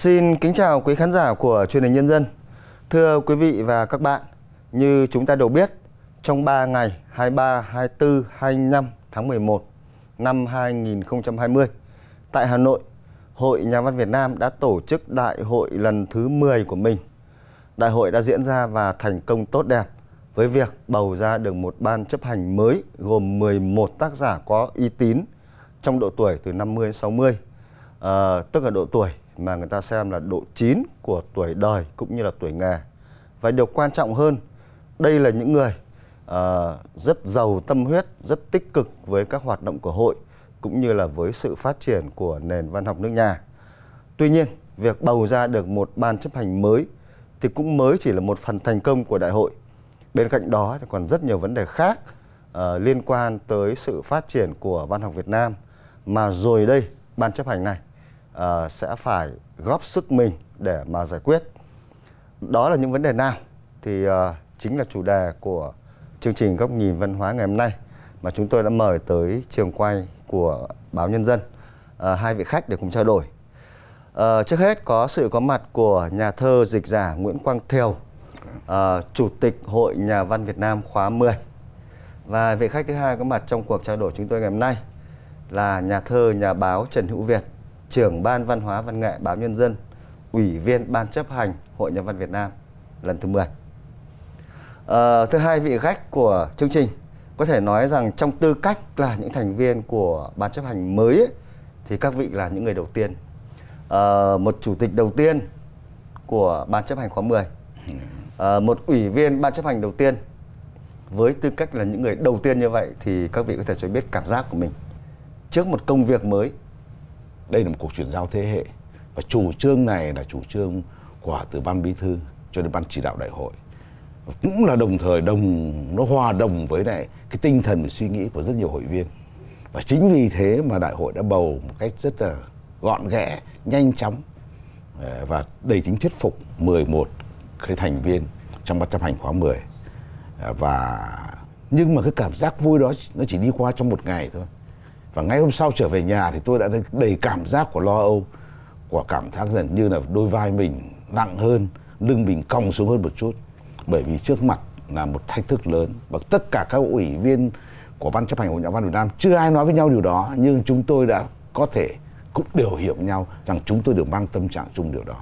Xin kính chào quý khán giả của truyền hình nhân dân. Thưa quý vị và các bạn, như chúng ta đều biết, trong 3 ngày 23, 24, 25 tháng 11 năm 2020 tại Hà Nội, Hội Nhà văn Việt Nam đã tổ chức đại hội lần thứ 10 của mình. Đại hội đã diễn ra và thành công tốt đẹp với việc bầu ra được một ban chấp hành mới gồm 11 tác giả có uy tín trong độ tuổi từ 50 đến 60, à, tức là độ tuổi mà người ta xem là độ chín của tuổi đời cũng như là tuổi nghề. Và điều quan trọng hơn, đây là những người uh, rất giàu tâm huyết, rất tích cực với các hoạt động của hội cũng như là với sự phát triển của nền văn học nước nhà. Tuy nhiên, việc bầu ra được một ban chấp hành mới thì cũng mới chỉ là một phần thành công của đại hội. Bên cạnh đó thì còn rất nhiều vấn đề khác uh, liên quan tới sự phát triển của văn học Việt Nam mà rồi đây ban chấp hành này uh, sẽ phải góp sức mình để mà giải quyết. Đó là những vấn đề nào thì uh, chính là chủ đề của chương trình góc nhìn văn hóa ngày hôm nay mà chúng tôi đã mời tới trường quay của báo Nhân dân uh, hai vị khách để cùng trao đổi. Uh, trước hết có sự có mặt của nhà thơ dịch giả Nguyễn Quang Thiều, uh, Chủ tịch Hội Nhà văn Việt Nam khóa 10. Và vị khách thứ hai có mặt trong cuộc trao đổi chúng tôi ngày hôm nay là nhà thơ, nhà báo Trần Hữu Việt, trưởng ban văn hóa văn nghệ báo Nhân dân, ủy viên ban chấp hành Hội Nhà văn Việt Nam lần thứ 10. À, thứ hai vị khách của chương trình có thể nói rằng trong tư cách là những thành viên của ban chấp hành mới ấy, thì các vị là những người đầu tiên. À, một chủ tịch đầu tiên của ban chấp hành khóa 10. À, ờ, một ủy viên ban chấp hành đầu tiên với tư cách là những người đầu tiên như vậy thì các vị có thể cho biết cảm giác của mình trước một công việc mới đây là một cuộc chuyển giao thế hệ. Và chủ trương này là chủ trương của từ ban bí thư cho đến ban chỉ đạo đại hội. Cũng là đồng thời đồng, nó hòa đồng với lại cái tinh thần suy nghĩ của rất nhiều hội viên. Và chính vì thế mà đại hội đã bầu một cách rất là gọn ghẽ, nhanh chóng ờ, và đầy tính thuyết phục 11 cái thành viên trong ban chấp hành khóa 10 và, nhưng mà cái cảm giác vui đó nó chỉ đi qua trong một ngày thôi và ngay hôm sau trở về nhà thì tôi đã đầy cảm giác của lo âu, của cảm giác dần như là đôi vai mình nặng hơn, lưng mình cong xuống hơn một chút. Bởi vì trước mặt là một thách thức lớn và tất cả các ủy viên của ban chấp hành hội nhà văn Việt Nam chưa ai nói với nhau điều đó, nhưng chúng tôi đã có thể cũng đều hiểu nhau rằng chúng tôi đều mang tâm trạng chung điều đó.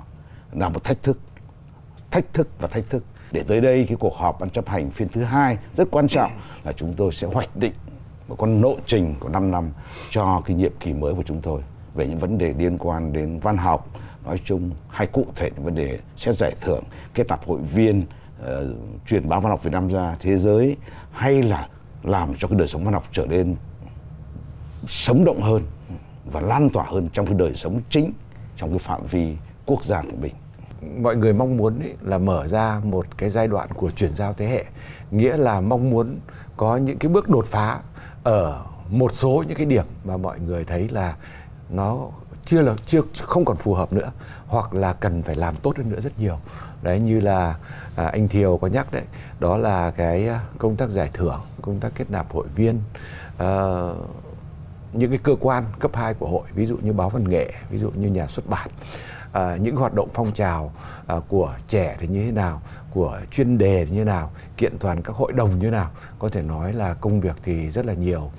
Là một thách thức thách thức và thách thức. Để tới đây cái cuộc họp ban chấp hành phiên thứ hai rất quan trọng là chúng tôi sẽ hoạch định một con lộ trình của 5 năm cho cái nhiệm kỳ mới của chúng tôi về những vấn đề liên quan đến văn học nói chung hay cụ thể những vấn đề xét giải thưởng kết nạp hội viên uh, truyền bá văn học Việt Nam ra thế giới hay là làm cho cái đời sống văn học trở nên sống động hơn và lan tỏa hơn trong cái đời sống chính trong cái phạm vi quốc gia của mình. Mọi người mong muốn ý, là mở ra một cái giai đoạn của chuyển giao thế hệ nghĩa là mong muốn có những cái bước đột phá ở một số những cái điểm mà mọi người thấy là nó chưa là chưa không còn phù hợp nữa hoặc là cần phải làm tốt hơn nữa rất nhiều. Đấy như là à, anh Thiều có nhắc đấy đó là cái à, công tác giải thưởng công tác kết nạp hội viên à, những cái cơ quan cấp 2 của hội ví dụ như báo văn nghệ ví dụ như nhà xuất bản à, những hoạt động phong trào à, của trẻ thì như thế nào của chuyên đề như thế nào kiện toàn các hội đồng như thế nào có thể nói là công việc thì rất là nhiều.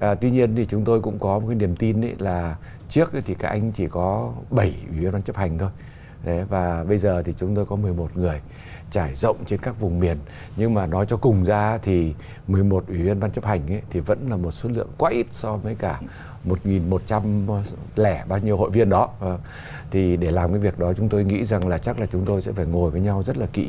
À, tuy nhiên thì chúng tôi cũng có một cái niềm tin ấy là trước thì các anh chỉ có 7 ủy viên ban chấp hành thôi. Đấy, và bây giờ thì chúng tôi có 11 người trải rộng trên các vùng miền. Nhưng mà nói cho cùng ra thì 11 ủy viên ban chấp hành ấy, thì vẫn là một số lượng quá ít so với cả 1.100 lẻ bao nhiêu hội viên đó. Ờ, thì để làm cái việc đó chúng tôi nghĩ rằng là chắc là chúng tôi sẽ phải ngồi với nhau rất là kỹ.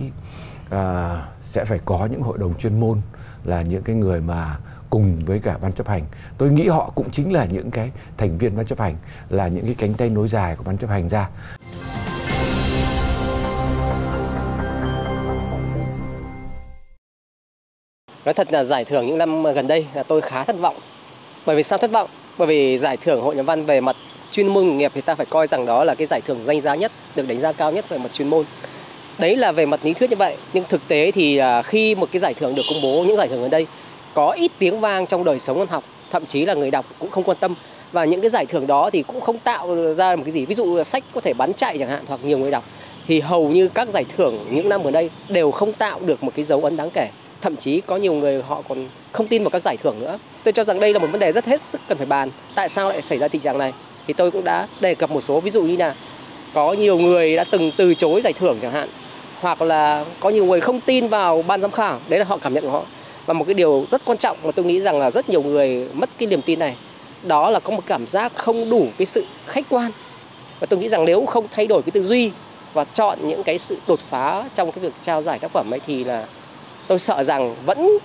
À, sẽ phải có những hội đồng chuyên môn là những cái người mà cùng với cả ban chấp hành. Tôi nghĩ họ cũng chính là những cái thành viên ban chấp hành là những cái cánh tay nối dài của ban chấp hành ra. Nói thật là giải thưởng những năm gần đây là tôi khá thất vọng. Bởi vì sao thất vọng? Bởi vì giải thưởng hội nhà văn về mặt chuyên môn nghề nghiệp thì ta phải coi rằng đó là cái giải thưởng danh giá nhất, được đánh giá cao nhất về mặt chuyên môn. Đấy là về mặt lý thuyết như vậy, nhưng thực tế thì à, khi một cái giải thưởng được công bố, những giải thưởng ở đây có ít tiếng vang trong đời sống văn học, thậm chí là người đọc cũng không quan tâm. Và những cái giải thưởng đó thì cũng không tạo ra một cái gì. Ví dụ sách có thể bán chạy chẳng hạn, hoặc nhiều người đọc, thì hầu như các giải thưởng những năm gần đây đều không tạo được một cái dấu ấn đáng kể thậm chí có nhiều người họ còn không tin vào các giải thưởng nữa. Tôi cho rằng đây là một vấn đề rất hết sức cần phải bàn. Tại sao lại xảy ra tình trạng này? Thì tôi cũng đã đề cập một số. Ví dụ như là có nhiều người đã từng từ chối giải thưởng chẳng hạn, hoặc là có nhiều người không tin vào ban giám khảo. Đấy là họ cảm nhận của họ. Và một cái điều rất quan trọng mà tôi nghĩ rằng là rất nhiều người mất cái niềm tin này, đó là có một cảm giác không đủ cái sự khách quan. Và tôi nghĩ rằng nếu không thay đổi cái tư duy và chọn những cái sự đột phá trong cái việc trao giải tác phẩm ấy thì là tôi sợ rằng vẫn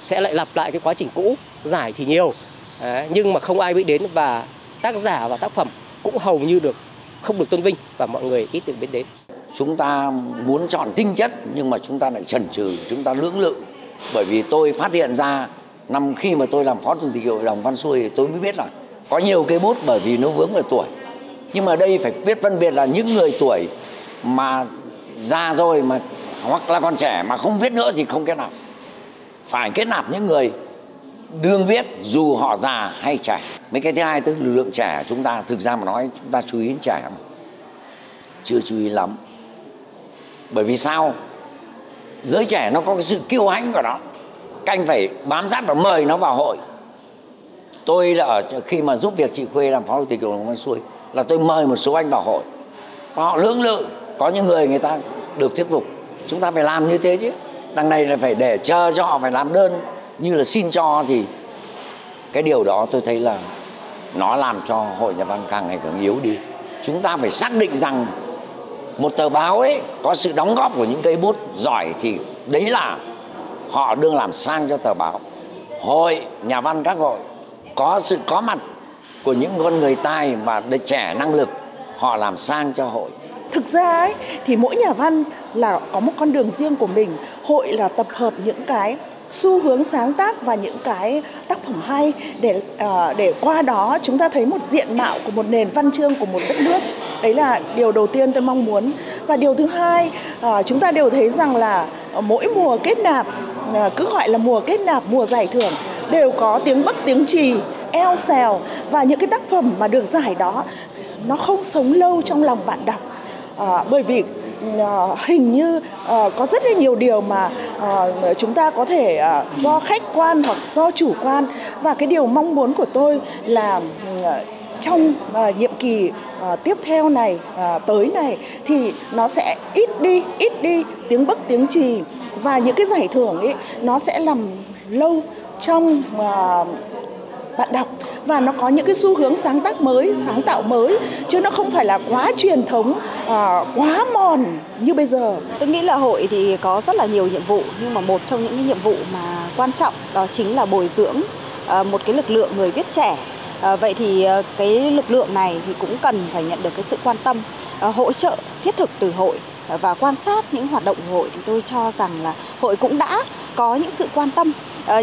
sẽ lại lặp lại cái quá trình cũ giải thì nhiều. Đấy, nhưng mà không ai biết đến và tác giả và tác phẩm cũng hầu như được không được tôn vinh và mọi người ít được biết đến. Chúng ta muốn chọn tinh chất nhưng mà chúng ta lại chần chừ chúng ta lưỡng lự. Bởi vì tôi phát hiện ra năm khi mà tôi làm phó chủ tịch hội đồng văn xuôi thì tôi mới biết là có nhiều cây bút bởi vì nó vướng về tuổi. Nhưng mà đây phải biết phân biệt là những người tuổi mà già rồi mà hoặc là còn trẻ mà không viết nữa thì không kết nạp. Phải kết nạp những người đương viết dù họ già hay trẻ. Mấy cái thứ hai, tức lực lượng trẻ chúng ta, thực ra mà nói chúng ta chú ý đến trẻ mà chưa chú ý lắm. Bởi vì sao? Giới trẻ nó có cái sự kiêu hãnh của nó. Canh phải bám sát và mời nó vào hội. Tôi là ở khi mà giúp việc chị khuê làm phó chủ tịch hội đồng văn xuôi, là tôi mời một số anh vào hội. Họ lưỡng lự. Có những người người ta được thuyết phục chúng ta phải làm như thế chứ. Đằng này là phải để chờ cho họ phải làm đơn như là xin cho thì cái điều đó tôi thấy là nó làm cho hội nhà văn càng ngày càng yếu đi. Chúng ta phải xác định rằng một tờ báo ấy có sự đóng góp của những cây bút giỏi thì đấy là họ đương làm sang cho tờ báo. Hội nhà văn các hội có sự có mặt của những con người tài và trẻ năng lực, họ làm sang cho hội thực ra ấy thì mỗi nhà văn là có một con đường riêng của mình. Hội là tập hợp những cái xu hướng sáng tác và những cái tác phẩm hay để uh, để qua đó chúng ta thấy một diện mạo của một nền văn chương của một đất nước. Đấy là điều đầu tiên tôi mong muốn. Và điều thứ hai uh, chúng ta đều thấy rằng là mỗi mùa kết nạp uh, cứ gọi là mùa kết nạp mùa giải thưởng đều có tiếng bất tiếng trì eo xèo. Và những cái tác phẩm mà được giải đó nó không sống lâu trong lòng bạn đọc à, bởi vì à, hình như à, có rất là nhiều điều mà à, chúng ta có thể à, do khách quan hoặc do chủ quan. Và cái điều mong muốn của tôi là à, trong à, nhiệm kỳ à, tiếp theo này à, tới này thì nó sẽ ít đi ít đi tiếng bấc tiếng trì và những cái giải thưởng ấy nó sẽ làm lâu trong uh, bạn đọc. Và nó có những cái xu hướng sáng tác mới sáng tạo mới chứ nó không phải là quá truyền thống uh, quá mòn như bây giờ. Tôi nghĩ là hội thì có rất là nhiều nhiệm vụ nhưng mà một trong những cái nhiệm vụ mà quan trọng đó chính là bồi dưỡng uh, một cái lực lượng người viết trẻ. À, vậy thì à, cái lực lượng này thì cũng cần phải nhận được cái sự quan tâm à, hỗ trợ thiết thực từ hội và quan sát những hoạt động của hội. Thì tôi cho rằng là hội cũng đã có những sự quan tâm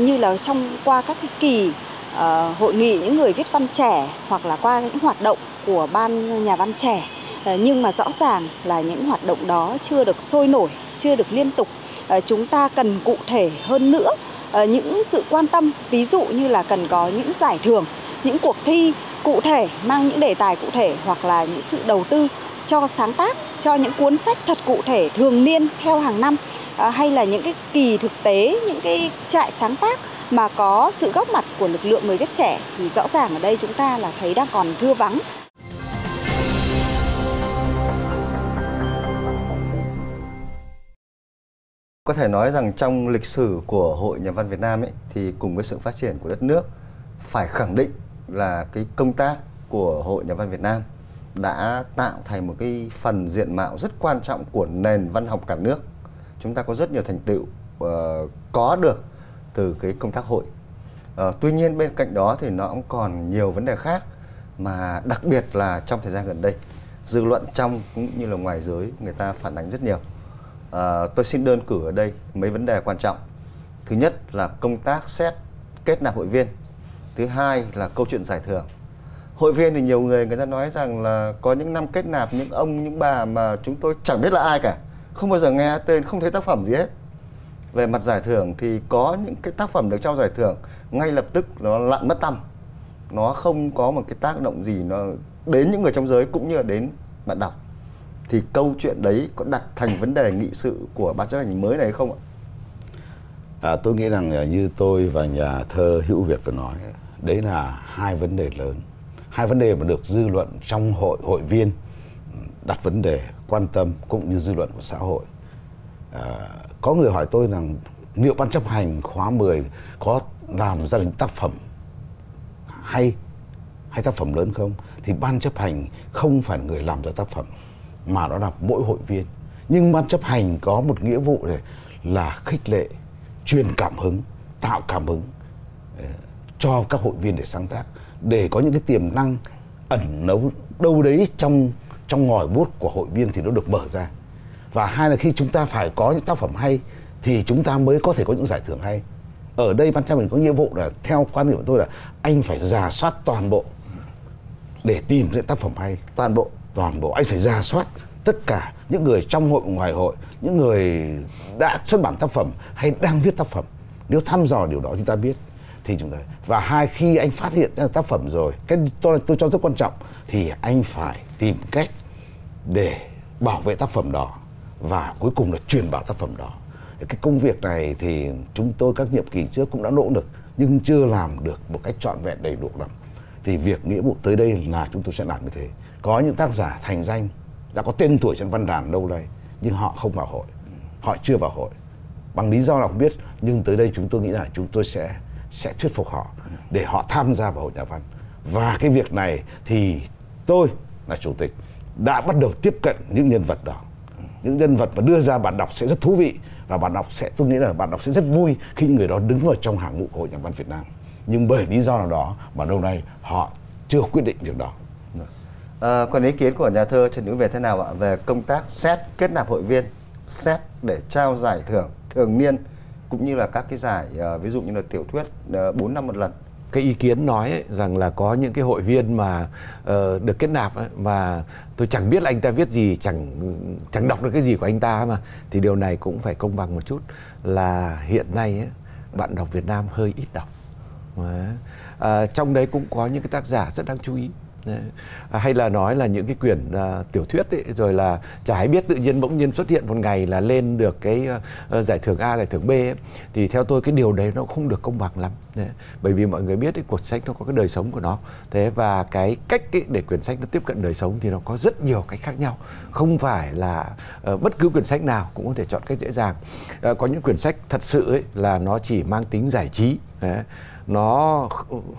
như là trong qua các cái kỳ Ờ, hội nghị những người viết văn trẻ hoặc là qua những hoạt động của ban, nhà văn trẻ. Ờ, nhưng mà rõ ràng là những hoạt động đó chưa được sôi nổi, chưa được liên tục. Ờ, chúng ta cần cụ thể hơn nữa những sự quan tâm, ví dụ như là cần có những giải thưởng, những cuộc thi cụ thể, mang những đề tài cụ thể hoặc là những sự đầu tư cho sáng tác, cho những cuốn sách thật cụ thể, thường niên, theo hàng năm hay là những cái kỳ thực tế, những cái trại sáng tác mà có sự góp mặt của lực lượng người viết trẻ thì rõ ràng ở đây chúng ta là thấy đang còn thưa vắng. Có thể nói rằng trong lịch sử của Hội Nhà văn Việt Nam ấy thì cùng với sự phát triển của đất nước phải khẳng định là cái công tác của Hội Nhà văn Việt Nam đã tạo thành một cái phần diện mạo rất quan trọng của nền văn học cả nước. Chúng ta có rất nhiều thành tựu uh, có được từ cái công tác hội. À, tuy nhiên bên cạnh đó thì nó cũng còn nhiều vấn đề khác mà đặc biệt là trong thời gian gần đây dư luận trong cũng như là ngoài giới người ta phản ánh rất nhiều. À, tôi xin đơn cử ở đây mấy vấn đề quan trọng. Thứ nhất là công tác xét kết nạp hội viên. Thứ hai là câu chuyện giải thưởng. Hội viên thì nhiều người người ta nói rằng là có những năm kết nạp những ông những bà mà chúng tôi chẳng biết là ai cả không bao giờ nghe tên không thấy tác phẩm gì hết về mặt giải thưởng thì có những cái tác phẩm được trao giải thưởng ngay lập tức nó lặn mất tâm nó không có một cái tác động gì nó đến những người trong giới cũng như là đến bạn đọc. Thì câu chuyện đấy có đặt thành vấn đề nghị sự của ban chấp hành mới này không ạ? À, tôi nghĩ rằng như tôi và nhà thơ Hữu Việt vừa nói đấy là hai vấn đề lớn. Hai vấn đề mà được dư luận trong hội hội viên đặt vấn đề quan tâm cũng như dư luận của xã hội. À, có người hỏi tôi rằng liệu ban chấp hành khóa 10 có làm ra được tác phẩm hay hay tác phẩm lớn không? Thì ban chấp hành không phải người làm ra tác phẩm, mà đó là mỗi hội viên. Nhưng ban chấp hành có một nghĩa vụ này là khích lệ, truyền cảm hứng, tạo cảm hứng ờ, cho các hội viên để sáng tác, để có những cái tiềm năng ẩn nấu đâu đấy trong trong ngòi bút của hội viên thì nó được mở ra và hai là khi chúng ta phải có những tác phẩm hay thì chúng ta mới có thể có những giải thưởng hay. Ở đây ban chấp hành có nghĩa vụ là theo quan điểm của tôi là anh phải giả soát toàn bộ để tìm những tác phẩm hay. Toàn bộ? Toàn bộ. Anh phải giả soát tất cả những người trong hội ngoài hội những người đã xuất bản tác phẩm hay đang viết tác phẩm. Nếu thăm dò điều đó chúng ta biết thì chúng ta và hai khi anh phát hiện ra tác phẩm rồi cái tôi tôi cho rất quan trọng thì anh phải tìm cách để bảo vệ tác phẩm đó và cuối cùng là truyền bảo tác phẩm đó. Cái công việc này thì chúng tôi các nhiệm kỳ trước cũng đã nỗ lực, nhưng chưa làm được một cách trọn vẹn đầy đủ lắm. Thì việc nghĩa vụ tới đây là chúng tôi sẽ làm như thế. Có những tác giả thành danh, đã có tên tuổi trên văn đàn lâu nay, nhưng họ không vào hội. Họ chưa vào hội. Bằng lý do nào không biết, nhưng tới đây chúng tôi nghĩ là chúng tôi sẽ sẽ thuyết phục họ để họ tham gia vào hội nhà văn. Và cái việc này thì tôi là chủ tịch đã bắt đầu tiếp cận những nhân vật đó những nhân vật mà đưa ra bạn đọc sẽ rất thú vị và bạn đọc sẽ tôi nghĩ là bạn đọc sẽ rất vui khi những người đó đứng vào trong hàng ngũ của hội nhà văn Việt Nam. Nhưng bởi lý do nào đó mà lâu nay họ chưa quyết định việc đó. À, còn ý kiến của nhà thơ Trần Hữu về thế nào ạ? Về công tác xét kết nạp hội viên xét để trao giải thưởng thường niên cũng như là các cái giải ờ, ví dụ như là tiểu thuyết ờ, 4 năm một lần cái ý kiến nói ấy, rằng là có những cái hội viên mà uh, được kết nạp ấy, mà tôi chẳng biết là anh ta viết gì chẳng chẳng đọc được cái gì của anh ta mà thì điều này cũng phải công bằng một chút là hiện nay ấy, bạn đọc Việt Nam hơi ít đọc. À, trong đấy cũng có những cái tác giả rất đáng chú ý À, hay là nói là những cái quyển à, tiểu thuyết ấy, rồi là chả ai biết tự nhiên bỗng nhiên xuất hiện một ngày là lên được cái à, giải thưởng A giải thưởng B ấy. thì theo tôi cái điều đấy nó không được công bằng lắm đấy. bởi vì mọi người biết ấy, cuốn sách nó có cái đời sống của nó thế và cái cách ấy, để quyển sách nó tiếp cận đời sống thì nó có rất nhiều cách khác nhau không phải là à, bất cứ quyển sách nào cũng có thể chọn cách dễ dàng à, có những quyển sách thật sự ấy, là nó chỉ mang tính giải trí đấy nó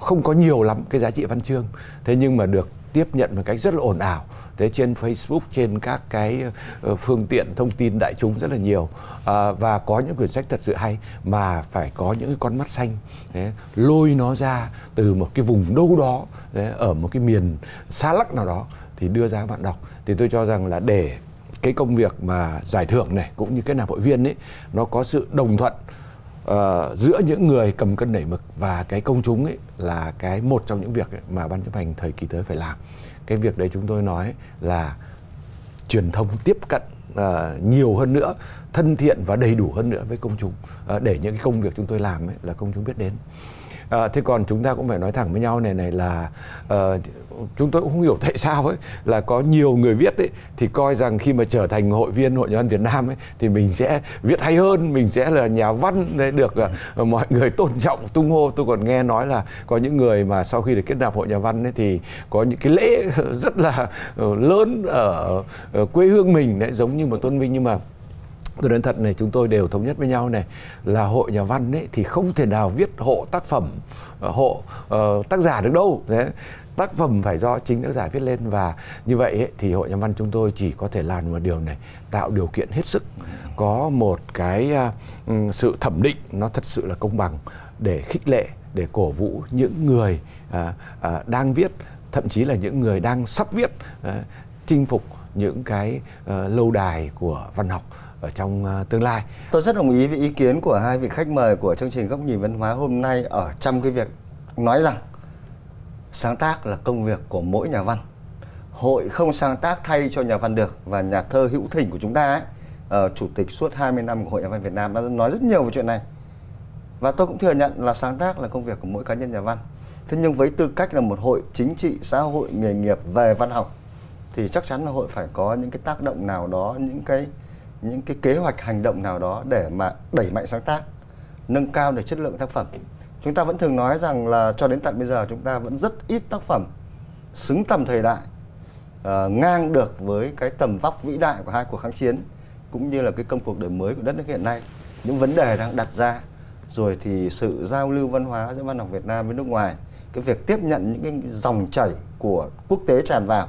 không có nhiều lắm cái giá trị văn chương thế nhưng mà được tiếp nhận một cách rất là ồn ào. Thế trên Facebook trên các cái ờ, phương tiện thông tin đại chúng rất là nhiều. À, và có những quyển sách thật sự hay mà phải có những cái con mắt xanh thế, lôi nó ra từ một cái vùng đâu đó thế, ở một cái miền xa lắc nào đó thì đưa ra bạn đọc. Thì tôi cho rằng là để cái công việc mà giải thưởng này cũng như cái nạp hội viên ấy nó có sự đồng thuận uh, giữa những người cầm cân nảy mực và cái công chúng ấy là cái một trong những việc ấy mà ban chấp hành thời kỳ tới phải làm. Cái việc đấy chúng tôi nói là truyền thông tiếp cận uh, nhiều hơn nữa thân thiện và đầy đủ hơn nữa với công chúng. Uh, để những cái công việc chúng tôi làm ấy là công chúng biết đến. À, thế còn chúng ta cũng phải nói thẳng với nhau này này là uh, chúng tôi cũng không hiểu tại sao ấy là có nhiều người viết ấy thì coi rằng khi mà trở thành hội viên hội nhà văn Việt Nam ấy thì mình sẽ viết hay hơn, mình sẽ là nhà văn để được uh, mọi người tôn trọng tung hô. Tôi còn nghe nói là có những người mà sau khi được kết nạp hội nhà văn ấy thì có những cái lễ rất là lớn ở quê hương mình đấy giống như một tôn vinh nhưng mà tôi nói thật này chúng tôi đều thống nhất với nhau này là hội nhà văn ấy thì không thể nào viết hộ tác phẩm ờ, hộ uh, tác giả được đâu thế. Tác phẩm phải do chính tác giả viết lên và như vậy ấy, thì hội nhà văn chúng tôi chỉ có thể làm một điều này tạo điều kiện hết sức có một cái uh, sự thẩm định nó thật sự là công bằng để khích lệ để cổ vũ những người uh, uh, đang viết thậm chí là những người đang sắp viết uh, chinh phục những cái uh, lâu đài của văn học ở trong ờ, tương lai. Tôi rất đồng ý với ý kiến của hai vị khách mời của chương trình góc nhìn văn hóa hôm nay ở trong cái việc nói rằng sáng tác là công việc của mỗi nhà văn. Hội không sáng tác thay cho nhà văn được và nhà thơ hữu thỉnh của chúng ta ấy, uh, chủ tịch suốt 20 năm của Hội Nhà văn Việt Nam đã nói rất nhiều về chuyện này. và tôi cũng thừa nhận là sáng tác là công việc của mỗi cá nhân nhà văn thế nhưng với tư cách là một hội chính trị xã hội nghề nghiệp về văn học thì chắc chắn là hội phải có những cái tác động nào đó những cái những cái kế hoạch hành động nào đó để mà đẩy mạnh sáng tác nâng cao được chất lượng tác phẩm. Chúng ta vẫn thường nói rằng là cho đến tận bây giờ chúng ta vẫn rất ít tác phẩm xứng tầm thời đại uh, ngang được với cái tầm vóc vĩ đại của hai cuộc kháng chiến cũng như là cái công cuộc đổi mới của đất nước hiện nay. Những vấn đề đang đặt ra rồi thì sự giao lưu văn hóa giữa văn học Việt Nam với nước ngoài cái việc tiếp nhận những cái dòng chảy của quốc tế tràn vào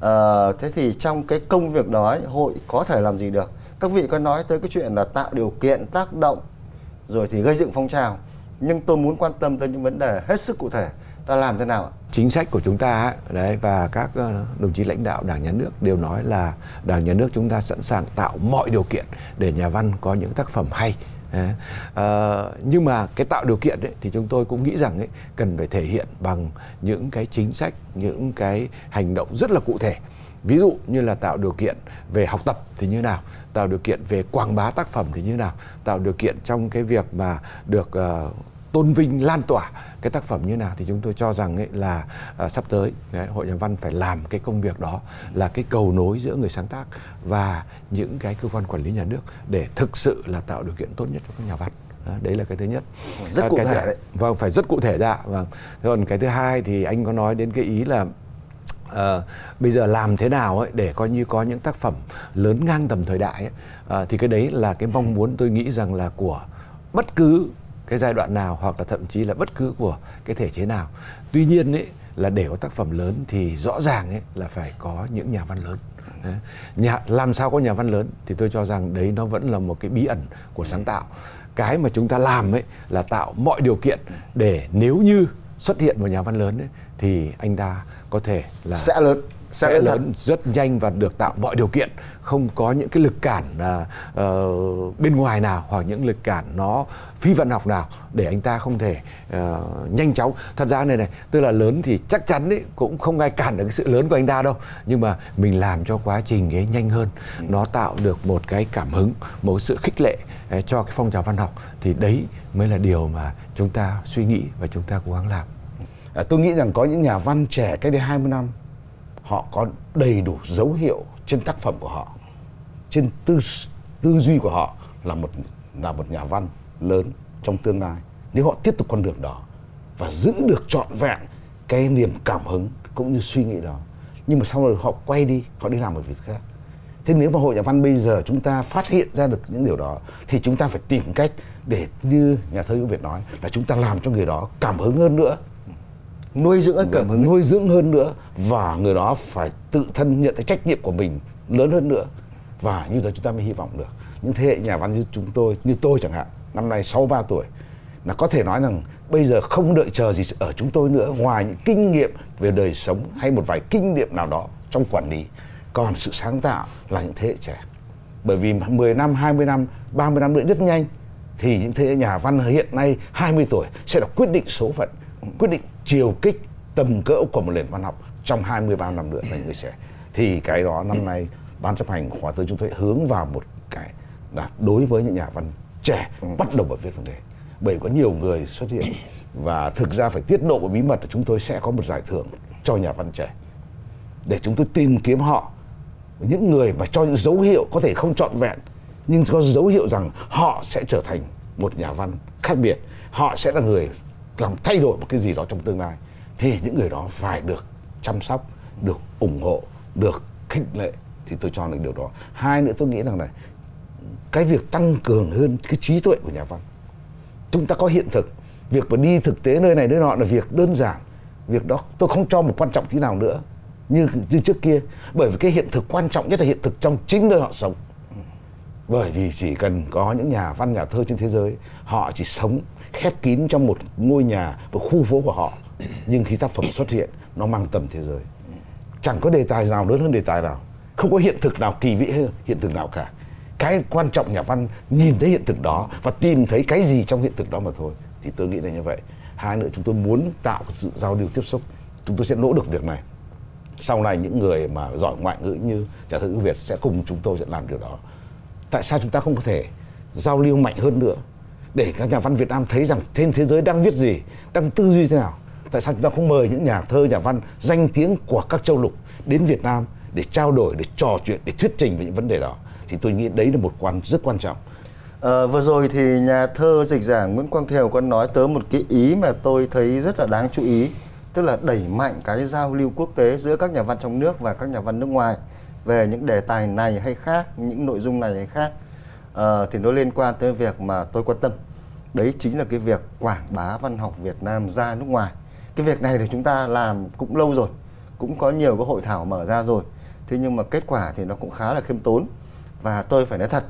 à, thế thì trong cái công việc đó hội có thể làm gì được? Các vị có nói tới cái chuyện là tạo điều kiện tác động rồi thì gây dựng phong trào. Nhưng tôi muốn quan tâm tới những vấn đề hết sức cụ thể. Ta làm thế nào ạ? Chính sách của chúng ta đấy và các ờ, đồng chí lãnh đạo đảng nhà nước đều nói là đảng nhà nước chúng ta sẵn sàng tạo mọi điều kiện để nhà văn có những tác phẩm hay. À, nhưng mà cái tạo điều kiện ấy, thì chúng tôi cũng nghĩ rằng ấy, cần phải thể hiện bằng những cái chính sách những cái hành động rất là cụ thể. Ví dụ như là tạo điều kiện về học tập thì như nào tạo điều kiện về quảng bá tác phẩm thì như nào tạo điều kiện trong cái việc mà được uh, tôn vinh lan tỏa cái tác phẩm như nào thì chúng tôi cho rằng ấy là à, sắp tới đấy, hội nhà văn phải làm cái công việc đó là cái cầu nối giữa người sáng tác và những cái cơ quan quản lý nhà nước để thực sự là tạo điều kiện tốt nhất cho các nhà văn. Đấy là cái thứ nhất. Rất à, cụ cái thể đấy. Vâng phải rất cụ thể ra vâng. Còn cái thứ hai thì anh có nói đến cái ý là À, bây giờ làm thế nào ấy để coi như có những tác phẩm lớn ngang tầm thời đại ấy, à, thì cái đấy là cái mong muốn tôi nghĩ rằng là của bất cứ cái giai đoạn nào hoặc là thậm chí là bất cứ của cái thể chế nào. Tuy nhiên ấy là để có tác phẩm lớn thì rõ ràng ấy là phải có những nhà văn lớn. Nhà làm sao có nhà văn lớn thì tôi cho rằng đấy nó vẫn là một cái bí ẩn của sáng tạo. Cái mà chúng ta làm ấy là tạo mọi điều kiện để nếu như xuất hiện một nhà văn lớn ấy, thì anh ta có thể là sẽ lớn sẽ, sẽ lớn rất nhanh và được tạo mọi điều kiện. Không có những cái lực cản uh, bên ngoài nào hoặc những lực cản nó phi vận học nào để anh ta không thể uh, nhanh chóng. Thật ra này này tức là lớn thì chắc chắn ấy, cũng không ai cản được cái sự lớn của anh ta đâu. Nhưng mà mình làm cho quá trình ấy nhanh hơn. Nó tạo được một cái cảm hứng một sự khích lệ uh, cho cái phong trào văn học. Thì đấy mới là điều mà chúng ta suy nghĩ và chúng ta cố gắng làm. À, tôi nghĩ rằng có những nhà văn trẻ cách đây 20 năm họ có đầy đủ dấu hiệu trên tác phẩm của họ, trên tư tư duy của họ là một là một nhà văn lớn trong tương lai. Nếu họ tiếp tục con đường đó và giữ được trọn vẹn cái niềm cảm hứng cũng như suy nghĩ đó, nhưng mà sau rồi họ quay đi, họ đi làm một việc khác thế nếu mà hội nhà văn bây giờ chúng ta phát hiện ra được những điều đó, thì chúng ta phải tìm cách để như nhà thơ Việt nói là chúng ta làm cho người đó cảm hứng hơn nữa nuôi dưỡng cảm hứng nuôi dưỡng hơn nữa và người đó phải tự thân nhận thấy trách nhiệm của mình lớn hơn nữa. Và như thế chúng ta mới hy vọng được. Những thế hệ nhà văn như chúng tôi như tôi chẳng hạn năm nay 63 tuổi là có thể nói rằng bây giờ không đợi chờ gì ở chúng tôi nữa. Ngoài những kinh nghiệm về đời sống hay một vài kinh nghiệm nào đó trong quản lý còn sự sáng tạo là những thế hệ trẻ. Bởi vì 10 năm 20 năm 30 năm nữa rất nhanh thì những thế hệ nhà văn hiện nay 20 tuổi sẽ là quyết định số phận quyết định chiều kích tầm cỡ của một nền văn học trong 23 năm nữa là những người trẻ. Thì cái đó năm nay ban chấp hành khóa tới chúng tôi hướng vào một cái là đối với những nhà văn trẻ bắt đầu vào viết vấn đề bởi có nhiều người xuất hiện và thực ra phải tiết lộ một bí mật là chúng tôi sẽ có một giải thưởng cho nhà văn trẻ để chúng tôi tìm kiếm họ. Những người mà cho những dấu hiệu có thể không trọn vẹn, nhưng có dấu hiệu rằng họ sẽ trở thành một nhà văn khác biệt. Họ sẽ là người làm thay đổi một cái gì đó trong tương lai, thì những người đó phải được chăm sóc, được ủng hộ, được khích lệ thì tôi cho là điều đó. Hai nữa tôi nghĩ rằng này cái việc tăng cường hơn cái trí tuệ của nhà văn. Chúng ta có hiện thực, việc mà đi thực tế nơi này nơi nọ là việc đơn giản, việc đó tôi không cho một quan trọng tí nào nữa như như trước kia. Bởi vì cái hiện thực quan trọng nhất là hiện thực trong chính nơi họ sống. Bởi vì chỉ cần có những nhà văn, nhà thơ trên thế giới, họ chỉ sống khép kín trong một ngôi nhà một khu phố của họ. Nhưng khi tác phẩm xuất hiện nó mang tầm thế giới. Chẳng có đề tài nào lớn hơn đề tài nào. Không có hiện thực nào kỳ vĩ hơn hiện thực nào cả. Cái quan trọng nhà văn nhìn thấy hiện thực đó và tìm thấy cái gì trong hiện thực đó mà thôi thì tôi nghĩ là như vậy. Hai nữa chúng tôi muốn tạo sự giao lưu tiếp xúc. Chúng tôi sẽ nỗ lực việc này. Sau này những người mà giỏi ngoại ngữ như nhà thơ Việt sẽ cùng chúng tôi sẽ làm điều đó. Tại sao chúng ta không có thể giao lưu mạnh hơn nữa để các nhà văn Việt Nam thấy rằng trên thế giới đang viết gì, đang tư duy thế nào. Tại sao chúng ta không mời những nhà thơ, nhà văn danh tiếng của các châu lục đến Việt Nam để trao đổi, để trò chuyện, để thuyết trình về những vấn đề đó. Thì tôi nghĩ đấy là một quan rất quan trọng. À, vừa rồi thì nhà thơ dịch giả Nguyễn Quang Thiều có nói tới một cái ý mà tôi thấy rất là đáng chú ý tức là đẩy mạnh cái giao lưu quốc tế giữa các nhà văn trong nước và các nhà văn nước ngoài về những đề tài này hay khác những nội dung này hay khác à, thì nó liên quan tới việc mà tôi quan tâm. Đấy chính là cái việc quảng bá văn học Việt Nam ra nước ngoài. Cái việc này thì chúng ta làm cũng lâu rồi cũng có nhiều cái hội thảo mở ra rồi. Thế nhưng mà kết quả thì nó cũng khá là khiêm tốn. Và tôi phải nói thật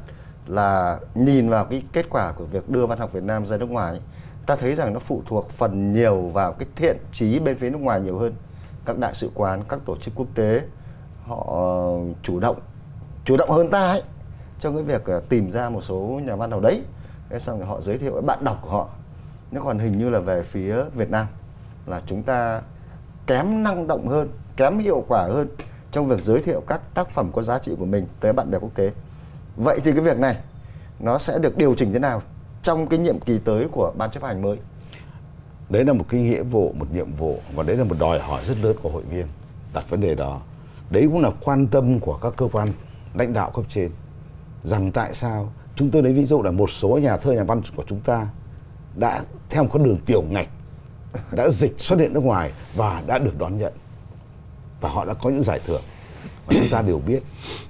là nhìn vào cái kết quả của việc đưa văn học Việt Nam ra nước ngoài ta thấy rằng nó phụ thuộc phần nhiều vào cái thiện trí bên phía nước ngoài nhiều hơn. Các đại sứ quán các tổ chức quốc tế họ ờ, chủ động chủ động hơn ta ấy trong cái việc à, tìm ra một số nhà văn nào đấy. Thế xong rồi họ giới thiệu với bạn đọc của họ. Nó còn hình như là về phía Việt Nam, là chúng ta kém năng động hơn, kém hiệu quả hơn trong việc giới thiệu các tác phẩm có giá trị của mình tới bạn bè quốc tế. Vậy thì cái việc này, nó sẽ được điều chỉnh thế nào trong cái nhiệm kỳ tới của ban chấp hành mới? Đấy là một cái nghĩa vụ, một nhiệm vụ, và đấy là một đòi hỏi rất lớn của hội viên đặt vấn đề đó. Đấy cũng là quan tâm của các cơ quan lãnh đạo cấp trên rằng tại sao chúng tôi lấy ví dụ là một số nhà thơ nhà văn của chúng ta đã theo một con đường tiểu ngạch đã dịch xuất hiện nước ngoài và đã được đón nhận và họ đã có những giải thưởng và chúng ta đều biết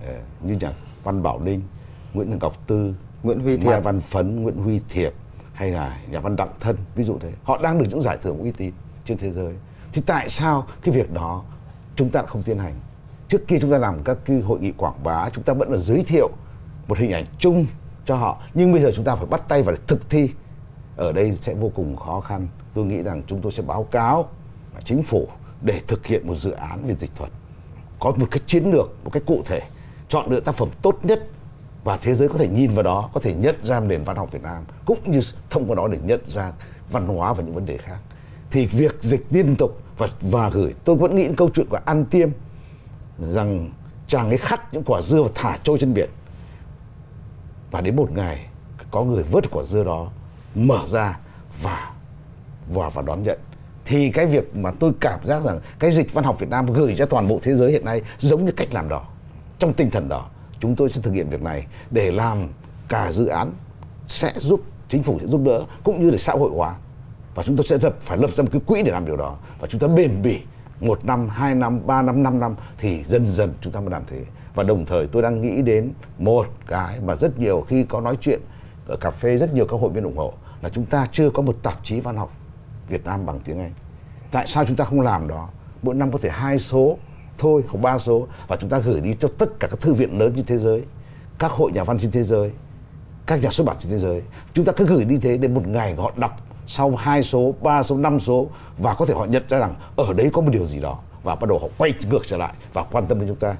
ờ, như nhà văn Bảo Ninh Nguyễn Ngọc Tư Nguyễn Huy Thiệp, Mai Văn Phấn, Nguyễn Huy Thiệp hay là nhà văn Đặng Thân, ví dụ thế. Họ đang được những giải thưởng uy tín trên thế giới. Thì tại sao cái việc đó chúng ta không tiến hành? Trước kia chúng ta làm các cái hội nghị quảng bá, chúng ta vẫn là giới thiệu một hình ảnh chung cho họ. Nhưng bây giờ chúng ta phải bắt tay vào để thực thi. Ở đây sẽ vô cùng khó khăn. Tôi nghĩ rằng chúng tôi sẽ báo cáo chính phủ để thực hiện một dự án về dịch thuật. Có một cái chiến lược, một cái cụ thể. Chọn lựa tác phẩm tốt nhất và thế giới có thể nhìn vào đó có thể nhận ra nền văn học Việt Nam cũng như thông qua đó để nhận ra văn hóa và những vấn đề khác thì việc dịch liên tục và và gửi tôi vẫn nghĩ đến câu chuyện của An Tiêm rằng chàng ấy khắc những quả dưa và thả trôi trên biển và đến một ngày, có người vớt quả dưa đó, mở ra và và và đón nhận. Thì cái việc mà tôi cảm giác rằng cái dịch văn học Việt Nam gửi cho toàn bộ thế giới hiện nay giống như cách làm đó trong tinh thần đó chúng tôi sẽ thực hiện việc này để làm cả dự án sẽ giúp, chính phủ sẽ giúp đỡ cũng như để xã hội hóa. Và chúng tôi sẽ lập, phải lập ra một cái quỹ để làm điều đó. Và chúng ta bền bỉ một năm, hai năm, ba năm năm năm thì dần dần chúng ta mới làm thế và đồng thời tôi đang nghĩ đến một cái mà rất nhiều khi có nói chuyện ở cà phê, rất nhiều các hội viên ủng hộ, là chúng ta chưa có một tạp chí văn học Việt Nam bằng tiếng Anh. Tại sao chúng ta không làm đó? Mỗi năm có thể hai số thôi, hoặc ba số, và chúng ta gửi đi cho tất cả các thư viện lớn trên thế giới, các hội nhà văn trên thế giới, các nhà xuất bản trên thế giới. Chúng ta cứ gửi đi thế để một ngày họ đọc sau hai số, ba số, năm số, và có thể họ nhận ra rằng ở đấy có một điều gì đó, và bắt đầu họ quay ngược trở lại và quan tâm đến chúng ta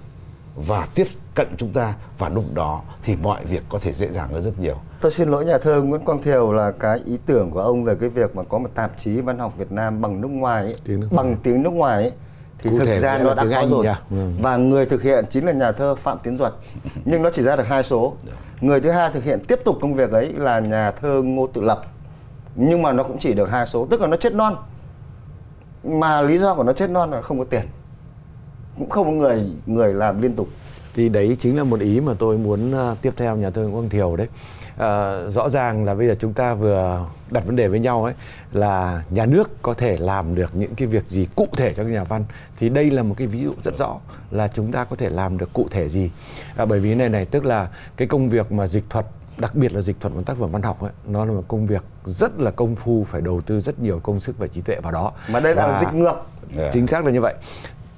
và tiếp cận chúng ta và lúc đó thì mọi việc có thể dễ dàng hơn rất nhiều. Tôi xin lỗi nhà thơ Nguyễn Quang Thiều là cái ý tưởng của ông về cái việc mà có một tạp chí văn học Việt Nam bằng nước ngoài ấy, tiếng nước bằng ngoài. tiếng nước ngoài ấy, thì Cụ thực ra nó đã có rồi. ừ. và người thực hiện chính là nhà thơ Phạm Tiến Duật. Nhưng nó chỉ ra được hai số. Người thứ hai thực hiện tiếp tục công việc ấy là nhà thơ Ngô Tự Lập. Nhưng mà nó cũng chỉ được hai số tức là nó chết non. Mà lý do của nó chết non là không có tiền cũng không có người người làm liên tục. Thì đấy chính là một ý mà tôi muốn uh, tiếp theo nhà thơ Quang Thiều đấy. À, rõ ràng là bây giờ chúng ta vừa đặt vấn đề với nhau ấy là nhà nước có thể làm được những cái việc gì cụ thể cho các nhà văn. Thì đây là một cái ví dụ rất rõ là chúng ta có thể làm được cụ thể gì. À, bởi vì này này tức là cái công việc mà dịch thuật đặc biệt là dịch thuật một tác phẩm văn học ấy nó là một công việc rất là công phu phải đầu tư rất nhiều công sức và trí tuệ vào đó. Mà đây là dịch ngược. chính xác là như vậy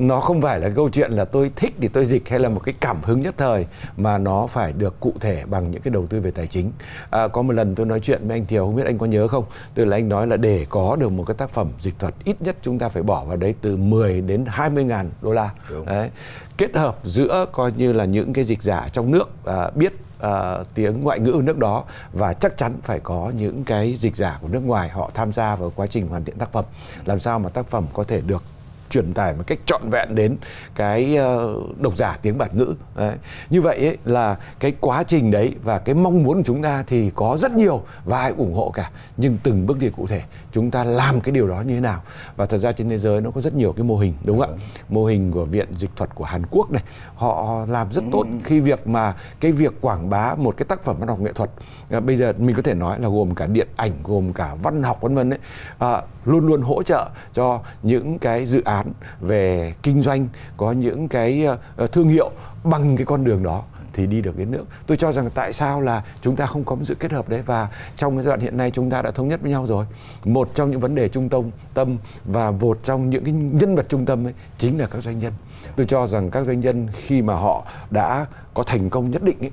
nó không phải là câu chuyện là tôi thích thì tôi dịch hay là một cái cảm hứng nhất thời mà nó phải được cụ thể bằng những cái đầu tư về tài chính. À, có một lần tôi nói chuyện với anh Thiều không biết anh có nhớ không? Từ là anh nói là để có được một cái tác phẩm dịch thuật ít nhất chúng ta phải bỏ vào đấy từ 10 đến 20 ngàn đô la. Đấy. kết hợp giữa coi như là những cái dịch giả trong nước à, biết à, tiếng ngoại ngữ nước đó và chắc chắn phải có những cái dịch giả của nước ngoài họ tham gia vào quá trình hoàn thiện tác phẩm. Làm sao mà tác phẩm có thể được truyền tải một cách trọn vẹn đến cái uh, độc giả tiếng bản ngữ. Đấy. như vậy ấy, là cái quá trình đấy và cái mong muốn của chúng ta thì có rất nhiều và ai ủng hộ cả. Nhưng từng bước đi cụ thể chúng ta làm cái điều đó như thế nào? Và thật ra trên thế giới nó có rất nhiều cái mô hình đúng không ạ? Mô hình của viện dịch thuật của Hàn Quốc này họ làm rất tốt khi việc mà cái việc quảng bá một cái tác phẩm văn học nghệ thuật. À, bây giờ mình có thể nói là gồm cả điện ảnh gồm cả văn học vân vân đấy à, luôn luôn hỗ trợ cho những cái dự án về kinh doanh có những cái ờ, ờ, thương hiệu bằng cái con đường đó thì đi được đến nước. Tôi cho rằng tại sao là chúng ta không có một sự kết hợp đấy và trong cái giai đoạn hiện nay chúng ta đã thống nhất với nhau rồi. Một trong những vấn đề trung tâm tâm và một trong những cái nhân vật trung tâm ấy chính là các doanh nhân. Tôi cho rằng các doanh nhân khi mà họ đã có thành công nhất định ấy,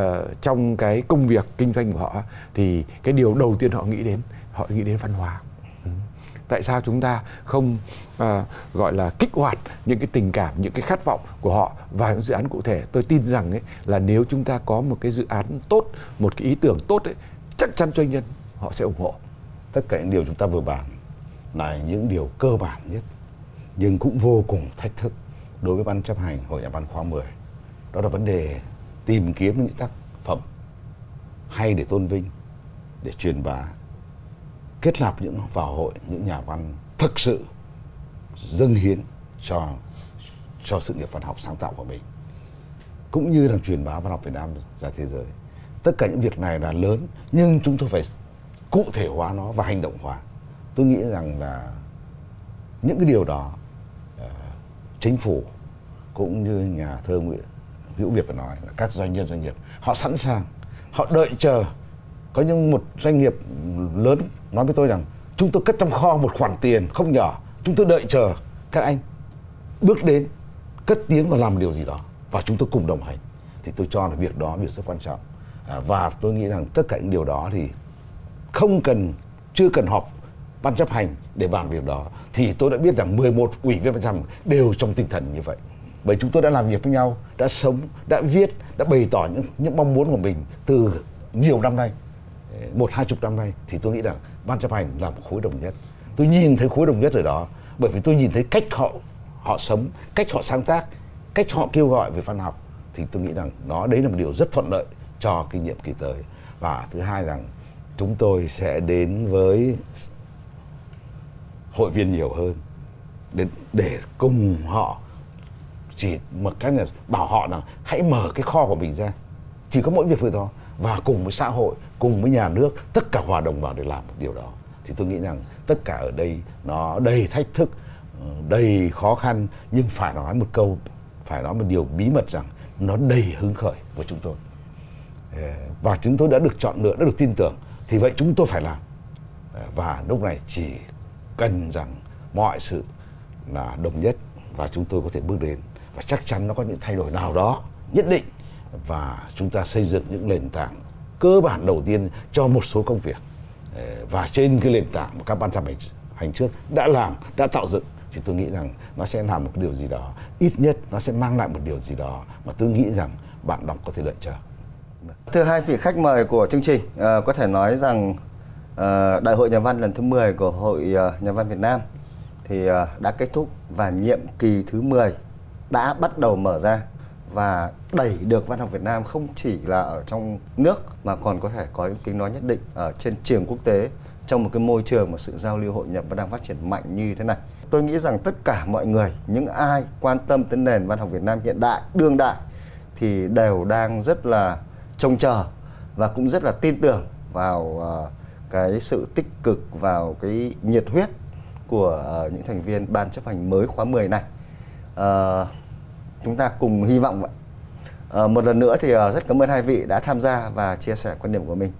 uh, trong cái công việc kinh doanh của họ thì cái điều đầu tiên họ nghĩ đến họ nghĩ đến văn hóa. ừ tại sao chúng ta không à, gọi là kích hoạt những cái tình cảm những cái khát vọng của họ vào những dự án cụ thể? Tôi tin rằng ấy là nếu chúng ta có một cái dự án tốt một cái ý tưởng tốt ấy chắc chắn doanh nhân họ sẽ ủng hộ. Tất cả những điều chúng ta vừa bàn là những điều cơ bản nhất nhưng cũng vô cùng thách thức đối với ban chấp hành hội nhà văn khóa 10 đó là vấn đề tìm kiếm những tác phẩm hay để tôn vinh để truyền bá kết nạp những vào hội, những nhà văn thực sự dâng hiến cho cho sự nghiệp văn học sáng tạo của mình, cũng như là truyền bá văn học Việt Nam ra thế giới. Tất cả những việc này là lớn, nhưng chúng tôi phải cụ thể hóa nó và hành động hóa. Tôi nghĩ rằng là những cái điều đó ờ, chính phủ cũng như nhà thơ Nguyễn Hữu Việt phải nói là các doanh nhân, doanh nghiệp họ sẵn sàng, họ đợi chờ. Có những một doanh nghiệp lớn nói với tôi rằng chúng tôi cất trong kho một khoản tiền không nhỏ chúng tôi đợi chờ các anh bước đến cất tiếng và làm điều gì đó và chúng tôi cùng đồng hành. Thì tôi cho là việc đó việc rất quan trọng. À, và tôi nghĩ rằng tất cả những điều đó thì không cần chưa cần họp ban chấp hành để bàn việc đó. Thì tôi đã biết rằng 11 ủy viên ban chấp hành đều trong tinh thần như vậy. Bởi chúng tôi đã làm việc với nhau đã sống đã viết đã bày tỏ những những mong muốn của mình từ nhiều năm nay một hai chục năm nay thì tôi nghĩ rằng ban chấp hành là một khối đồng nhất. Tôi nhìn thấy khối đồng nhất ở đó bởi vì tôi nhìn thấy cách họ họ sống cách họ sáng tác cách họ kêu gọi về văn học thì tôi nghĩ rằng nó đấy là một điều rất thuận lợi cho cái nhiệm kỳ tới. Và thứ hai rằng chúng tôi sẽ đến với hội viên nhiều hơn để, để cùng họ chỉ một cách là bảo họ là hãy mở cái kho của mình ra. Chỉ có mỗi việc vừa đó và cùng với xã hội, cùng với nhà nước, tất cả hòa đồng vào để làm một điều đó. Thì tôi nghĩ rằng tất cả ở đây nó đầy thách thức, đầy khó khăn, nhưng phải nói một câu, phải nói một điều bí mật rằng nó đầy hứng khởi của chúng tôi. Ờ, và chúng tôi đã được chọn lựa, đã được tin tưởng, thì vậy chúng tôi phải làm. Ờ, và lúc này chỉ cần rằng mọi sự là đồng nhất và chúng tôi có thể bước đến. Và chắc chắn nó có những thay đổi nào đó, nhất định và chúng ta xây dựng những nền tảng cơ bản đầu tiên cho một số công việc. Ờ, và trên cái nền tảng mà các ban chấp hành, hành trước đã làm đã tạo dựng thì tôi nghĩ rằng nó sẽ làm một cái điều gì đó. Ít nhất nó sẽ mang lại một điều gì đó mà tôi nghĩ rằng bạn đọc có thể đợi chờ. Thưa hai vị khách mời của chương trình à, có thể nói rằng à, đại hội nhà văn lần thứ 10 của hội à, nhà văn Việt Nam thì à, đã kết thúc và nhiệm kỳ thứ 10 đã bắt đầu mở ra và đẩy được văn học Việt Nam không chỉ là ở trong nước mà còn có thể có những tiếng nói nhất định ở trên trường quốc tế trong một cái môi trường mà sự giao lưu hội nhập vẫn đang phát triển mạnh như thế này. Tôi nghĩ rằng tất cả mọi người, những ai quan tâm tới nền văn học Việt Nam hiện đại, đương đại thì đều đang rất là trông chờ và cũng rất là tin tưởng vào ờ, cái sự tích cực vào cái nhiệt huyết của ờ, những thành viên ban chấp hành mới khóa 10 này. Uh, chúng ta cùng hy vọng vậy. À, một lần nữa thì ờ, rất cảm ơn hai vị đã tham gia và chia sẻ quan điểm của mình.